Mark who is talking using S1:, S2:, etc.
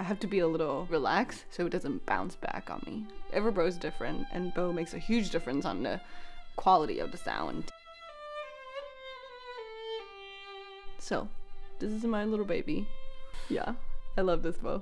S1: I have to be a little relaxed so it doesn't bounce back on me. Every bow is different, and bow makes a huge difference on the quality of the sound. So, this is my little baby. Yeah, I love this bow.